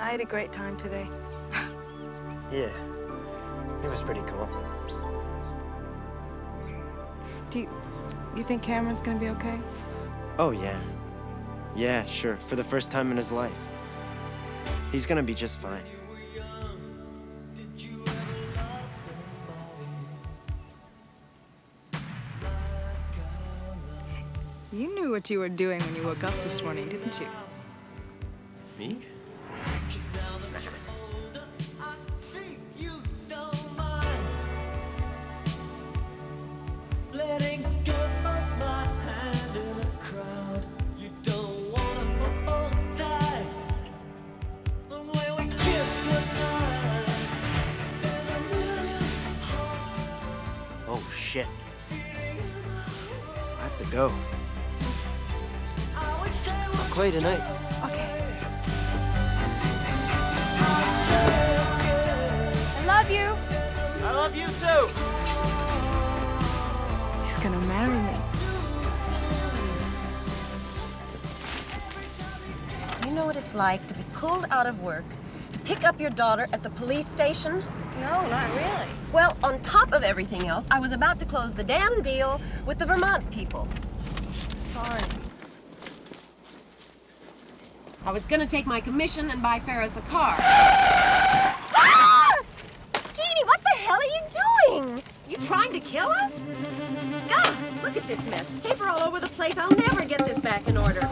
I had a great time today. Yeah, it was pretty cool. Do you, you think Cameron's gonna be okay? Oh, yeah. Yeah, sure, for the first time in his life. He's gonna be just fine. You knew what you were doing when you woke up this morning, didn't you? Me? Go. I'll call you tonight. Okay. I love you. I love you too! He's gonna marry me. You know what it's like to be pulled out of work, to pick up your daughter at the police station? No, not really. Well, on top of everything else, I was about to close the damn deal with the Vermont people. Sorry. I was gonna take my commission and buy Ferris a car. Stop! Jeanie, what the hell are you doing? You trying to kill us? God, look at this mess. Paper all over the place. I'll never get this back in order.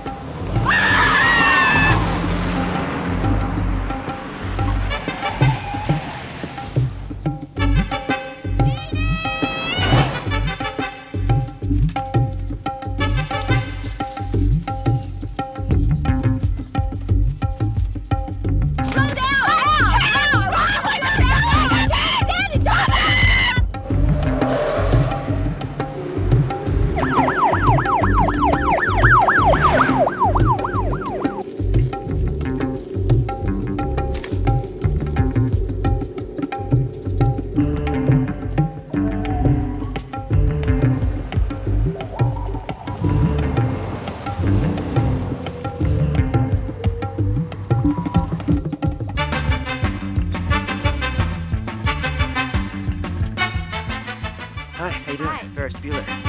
Ferris Bueller.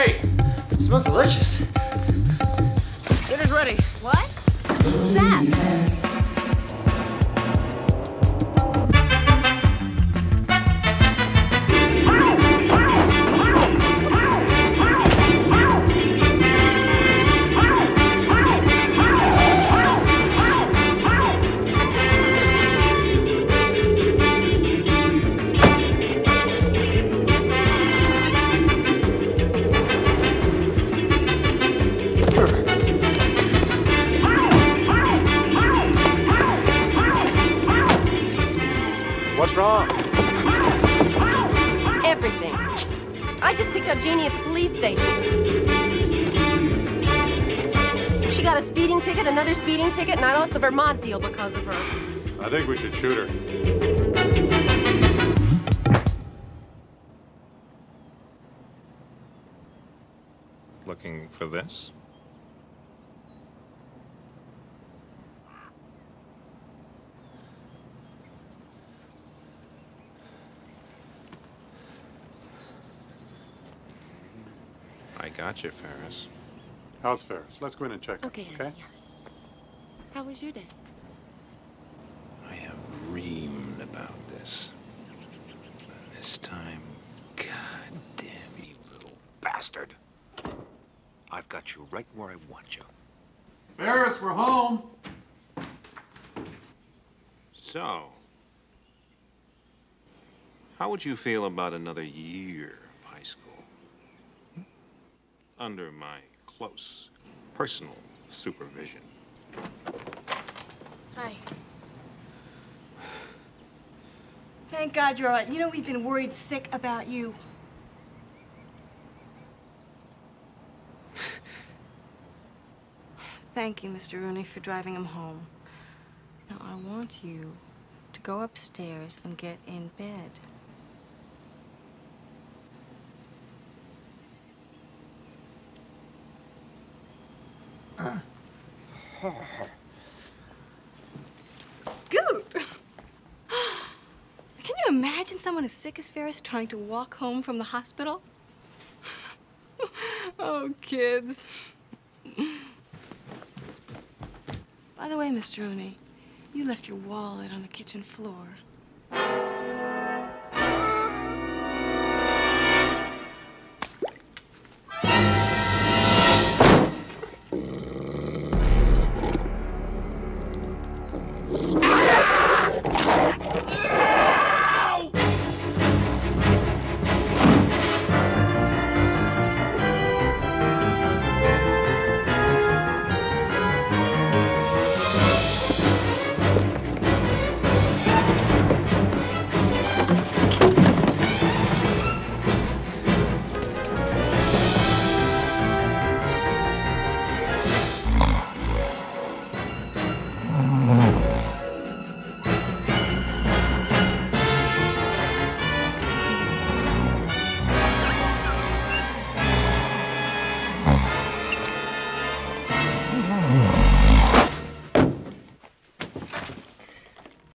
Hey, it smells delicious. Dinner's ready. What? Who's that? Just picked up Jeanie at the police station. She got a speeding ticket, another speeding ticket, and I lost the Vermont deal because of her. I think we should shoot her. Looking for this? I got you, Ferris. How's Ferris? Let's go in and check. her, Okay, Okay. yeah. How was your day? I have dreamed about this. And this time, god damn you little bastard. I've got you right where I want you. Ferris, we're home. So, how would you feel about another year of high school? Under my close personal supervision. Hi. Thank God you're all right. You know, we've been worried sick about you. Thank you, Mr. Rooney, for driving him home. Now, I want you to go upstairs and get in bed. Scoot! Can you imagine someone as sick as Ferris trying to walk home from the hospital? oh, kids. By the way, Mr. Rooney, you left your wallet on the kitchen floor.